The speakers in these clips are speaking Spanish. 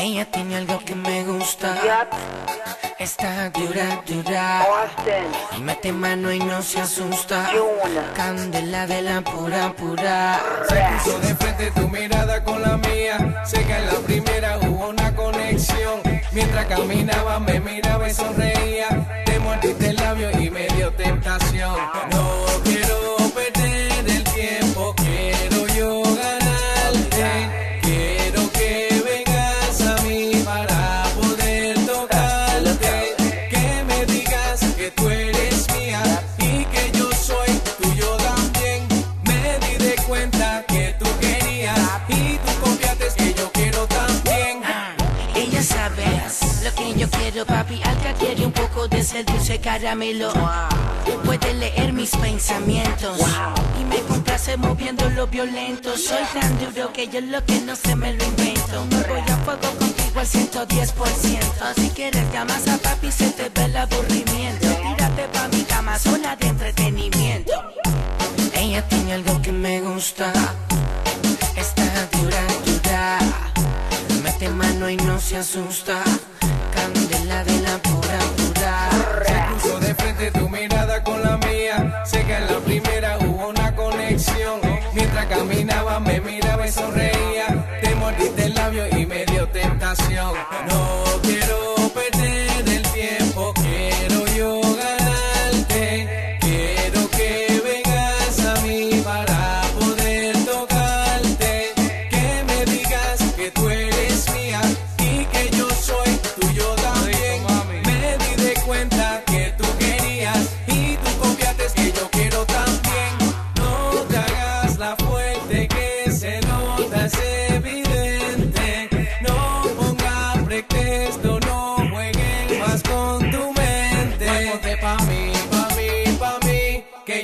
Ella tiene algo que me gusta. Yep, Está dura, dura. Austin, Mete mano y no se asusta. Candela de la pura, pura. Puso de frente tu mirada con la mía. Sé que en la primera hubo una conexión. Mientras caminaba, me miraba y sonreía. De ese dulce caramelo. Puede leer mis pensamientos y me complace moviendo lo violento. Soy tan duro que yo lo que no sé me lo invento. Me voy a fuego contigo al 110%. Si quieres llamas a papi se te ve el aburrimiento. Tírate pa' mi cama, zona de entretenimiento. Ella tiene algo que me gusta. Está dura, dura. Mete mano y no se asusta. Sonreía.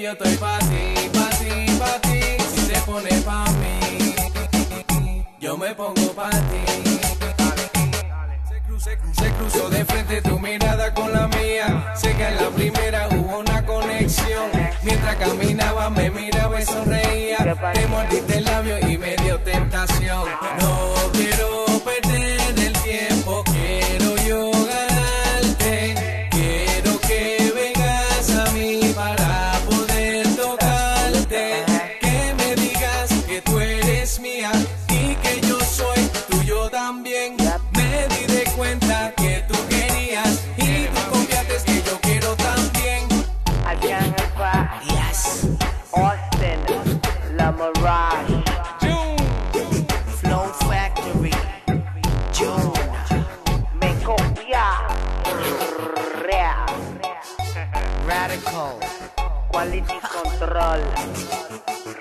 Yo estoy pa' ti, pa' ti, pa' ti. Si se pone pa' mí, yo me pongo pa' ti. Se cruzó de frente tu mirada con la mía. Sé que en la primera hubo una conexión. Mientras caminaba, me miraba y sonreía. Te mordiste eres mía y que yo soy tuyo también. Me di de cuenta que tú querías y tú confiaste que yo quiero también. Identify, Yes. Austin, La Mirage, Flow Factory. June. me copia, Real, Radical. Quality Control,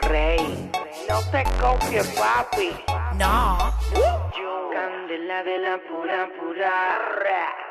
Rey, no te copies papi, No. Candela de la pura, pura.